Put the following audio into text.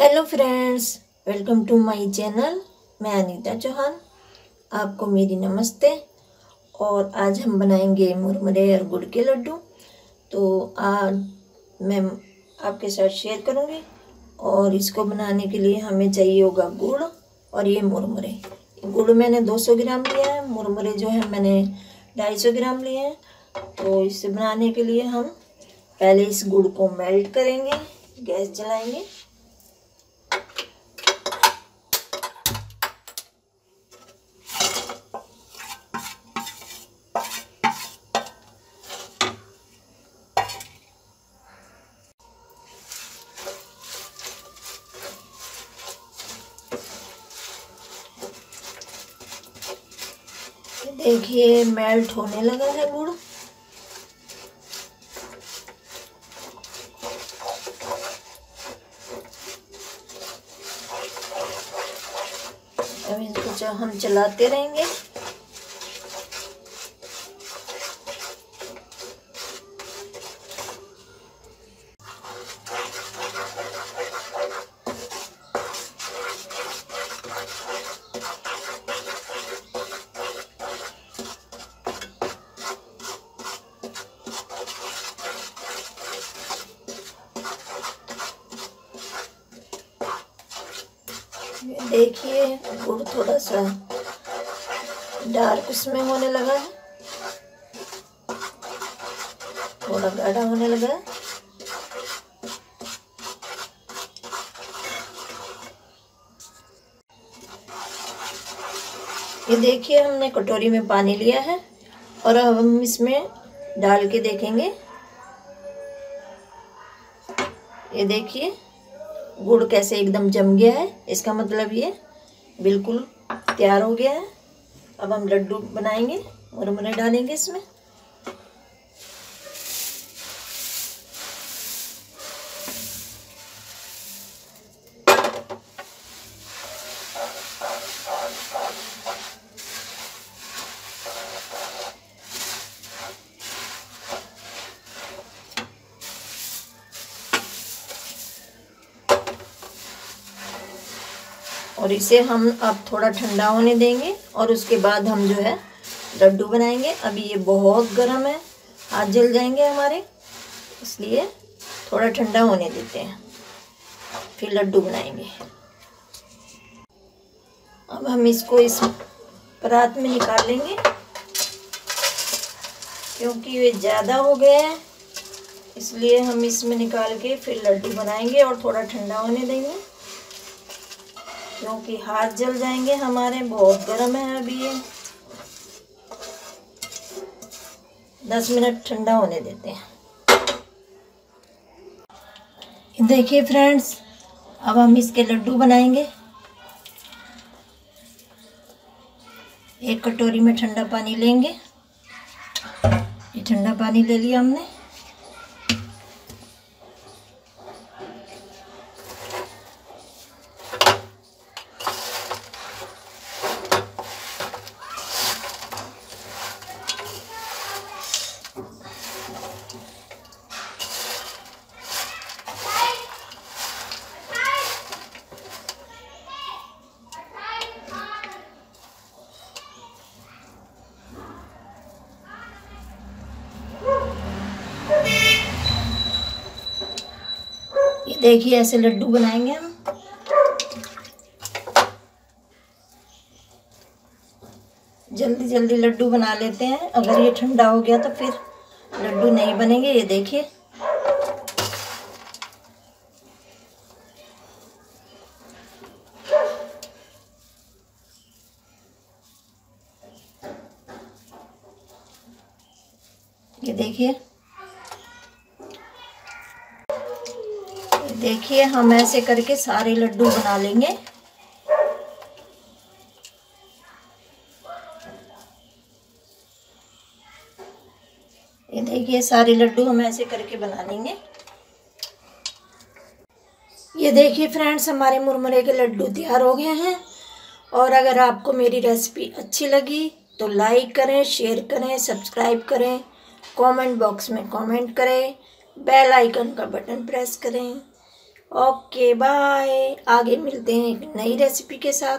Hello friends welcome to my channel मैं अनीता चौहान, आपको मेरी नमस्ते। और आज हम बनाएँगे मुरमुरे और गुड़ के लड्डू। तो आज मैं आपके साथ शेयर करूँगी। और इसको बनाने के लिए हमें चाहिए होगा गुड़ और ये मुरमुरे। गुड़ मैंने 200 ग्राम लिया है, मुरमुरे जो है मैंने 250 ग्राम लिए हैं। तो इसे बनाने के लिए हम पहले इस गुड़ को मेल्ट करेंगे, गैस जलाएँगे। देखिए मेल्ट होने लगा है गुड़। अब इसको हम चलाते रहेंगे। देखिए गुड़ थोड़ा सा डार्क उसमें होने लगा है। थोड़ा गाढ़ा होने लगा है। ये देखिए, हमने कटोरी में पानी लिया है और अब हम इसमें डाल के देखेंगे। ये देखिए। गुड़ कैसे एकदम जम गया है, इसका मतलब ये बिल्कुल तैयार हो गया है। अब हम लड्डू बनाएँगे, मुरमुरे डालेंगे इसमें। और इसे हम अब थोड़ा ठंडा होने देंगे और उसके बाद हम जो है लड्डू बनाएँगे। अभी ये बहुत गर्म है, हाथ जल जाएँगे हमारे, इसलिए थोड़ा ठंडा होने देते हैं। फिर लड्डू बनाएँगे। अब हम इसको इस परात में निकाल लेंगे, क्योंकि ये ज़्यादा हो गए हैं, इसलिए हम इसमें निकाल के फिर लड्डू बनाएँगे और थोड़ा ठंडा होने देंगे। क्योंकि हाथ जल जाएँगे, हमारे बहुत गर्म है अभी ये। दस मिनट ठंडा होने देते हैं। देखिए फ्रेंड्स, अब हम इसके लड्डू बनाएँगे। एक कटोरी में ठंडा पानी लेंगे। ये ठंडा पानी ले लिया हमने। देखिए, ऐसे लड्डू बनाएँगे हम। जल्दी जल्दी लड्डू बना लेते हैं। अगर ये ठंडा हो गया तो फिर लड्डू नहीं बनेंगे, ये देखिए। ये देखिए। देखिए, हम ऐसे करके सारे लड्डू बना लेंगे। ये देखिए, सारे लड्डू हम ऐसे करके बना लेंगे। ये देखिए फ्रेंड्स, हमारे मुरमुरे के लड्डू तैयार हो गए हैं। और अगर आपको मेरी रेसिपी अच्छी लगी तो लाइक करें, शेयर करें, सब्सक्राइब करें, कमेंट बॉक्स में कमेंट करें, बेल आइकन का बटन प्रेस करें। ओके बाय आगे मिलते हैं एक नई रेसिपी के साथ।